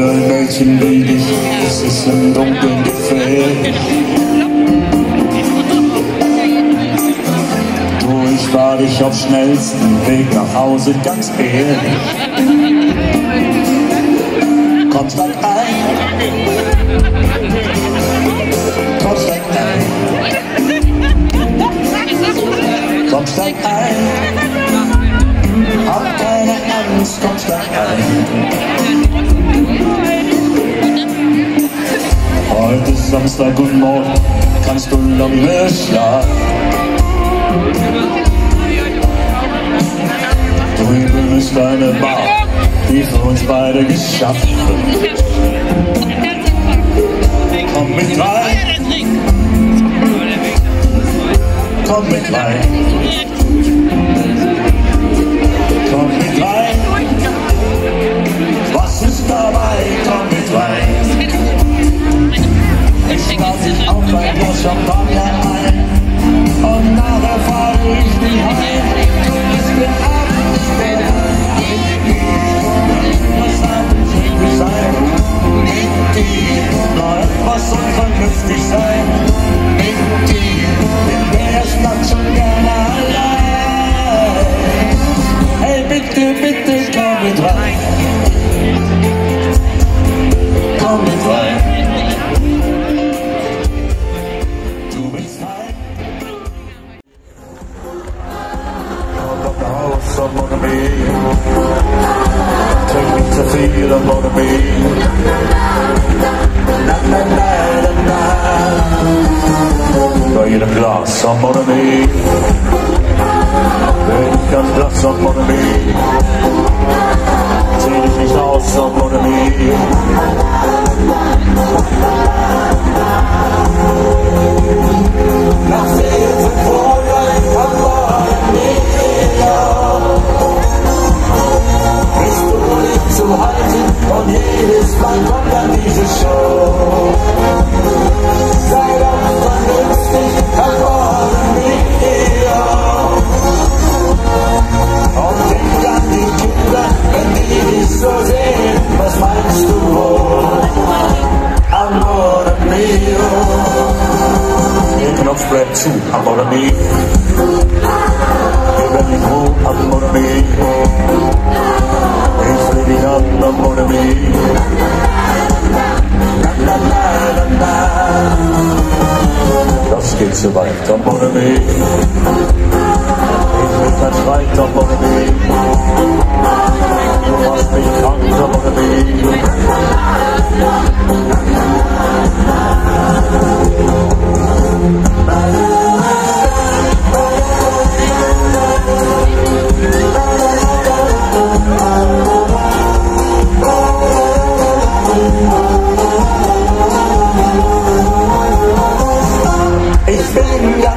für ein Mädchen wie dich ist es im Dunkeln gefehlt. Du, ich war dich auf schnellsten Weg nach Hause ganz ehrlich. Komm, steig ein. Komm, steig ein. Komm, steig ein. Hab keine Angst, komm, steig ein. Samstag und morgen kannst du lange schlafen. Drüben ist eine Bar, die für uns beide geschaffen wird. Komm mit rein, komm mit rein. Unvernünftig sein. Mit dir in der Stadt schon gerne allein. Hey, Nach Seelen Vorgang kann man Bist du nicht zu halten und jedes Mal kommt dann diese Show. Sei doch vernünftig, kann Ich will dich an, amore mio. Na, na, na, na, na. Das geht zu weit, amore mio. Ich will kein Streit, amore mio. Du machst mich krank, amore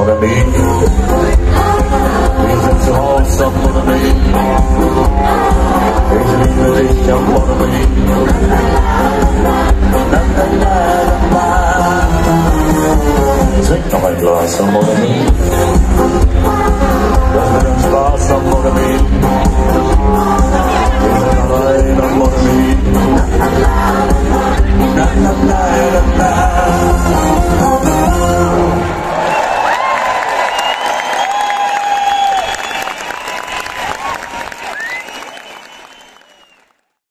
what I mean? Wir sind zu Hause, what I mean? Wir sind für dich, what I mean? Na, na, na, na, what I mean? Das wird uns Spaß, what I mean?